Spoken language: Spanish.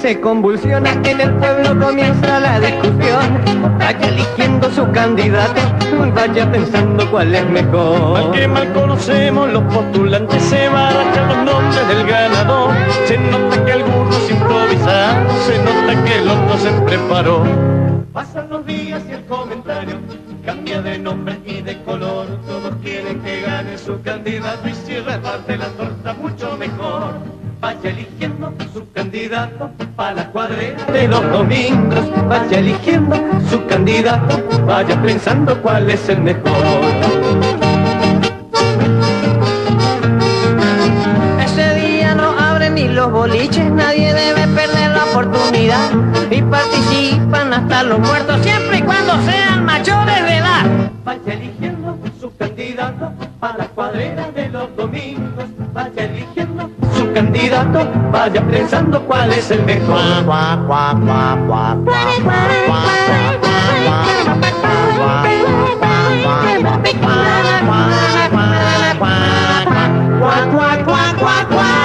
se convulsiona, en el pueblo comienza la discusión. Vaya eligiendo su candidato, vaya pensando cuál es mejor. Mal que mal conocemos los postulantes, se barachan los nombres del ganador. Se nota que algunos improvisaron, se nota que el otro se preparó. Pasan los días y el comentario cambia de nombre y de color. Todos quieren que gane su candidato y si reparte la torta mucho. Vaya eligiendo su candidato para la cuadrera de los domingos. Vaya eligiendo su candidato, vaya pensando cuál es el mejor. Ese día no abren ni los boliches, nadie debe perder la oportunidad. Y participan hasta los muertos, siempre y cuando sean mayores de edad. Vaya eligiendo su candidato para la cuadrera de los domingos vaya pensando cuál es el mejor. Cuac, cuac, cuac, cuac, cuac.